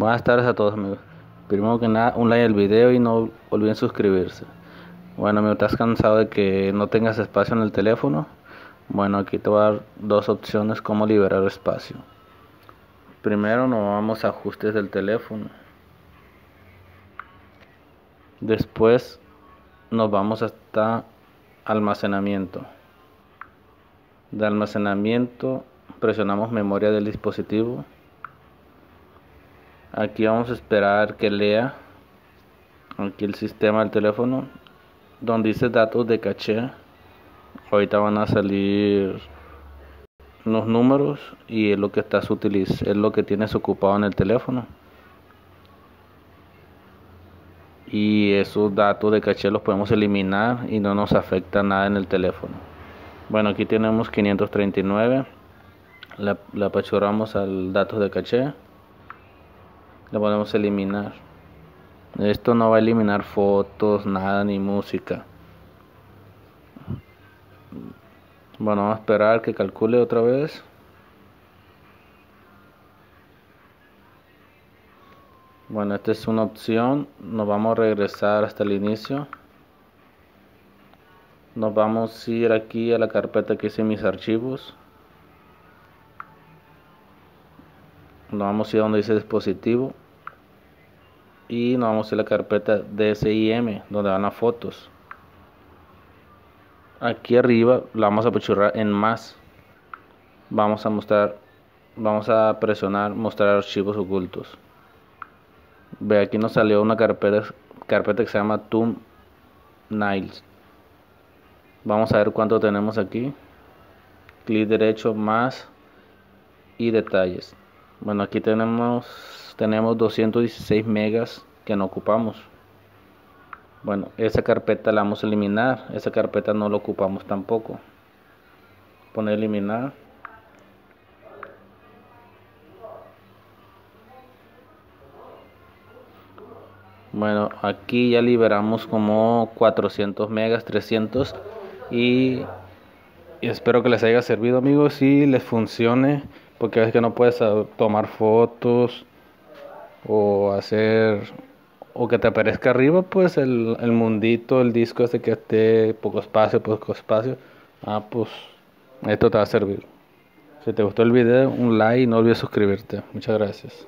Buenas tardes a todos amigos. Primero que nada, un like al video y no olviden suscribirse. Bueno, amigo, ¿estás cansado de que no tengas espacio en el teléfono? Bueno, aquí te voy a dar dos opciones cómo liberar espacio. Primero nos vamos a ajustes del teléfono. Después nos vamos hasta almacenamiento. De almacenamiento presionamos memoria del dispositivo aquí vamos a esperar que lea aquí el sistema del teléfono donde dice datos de caché ahorita van a salir los números y es lo que estás utilizando es lo que tienes ocupado en el teléfono. Y esos datos de caché los podemos eliminar y no nos afecta nada en el teléfono. Bueno aquí tenemos 539 la, la apachurramos al datos de caché le podemos eliminar. Esto no va a eliminar fotos nada ni música. Bueno vamos a esperar que calcule otra vez. Bueno esta es una opción. Nos vamos a regresar hasta el inicio. Nos vamos a ir aquí a la carpeta que hice mis archivos. Nos vamos a ir donde dice dispositivo y nos vamos a la carpeta DSIM donde van las fotos. Aquí arriba la vamos a pechurrar en más. Vamos a mostrar vamos a presionar mostrar archivos ocultos. Ve aquí nos salió una carpeta carpeta que se llama Tomb Nails. Vamos a ver cuánto tenemos aquí. Clic derecho más y detalles. Bueno aquí tenemos tenemos 216 megas que no ocupamos. Bueno esa carpeta la vamos a eliminar. Esa carpeta no la ocupamos tampoco. Poner eliminar. Bueno aquí ya liberamos como 400 megas 300 y, y espero que les haya servido amigos y les funcione porque veces que no puedes ah, tomar fotos o hacer o que te aparezca arriba pues el, el mundito, el disco este que esté poco espacio, poco espacio, ah pues esto te va a servir. Si te gustó el video, un like y no olvides suscribirte. Muchas gracias.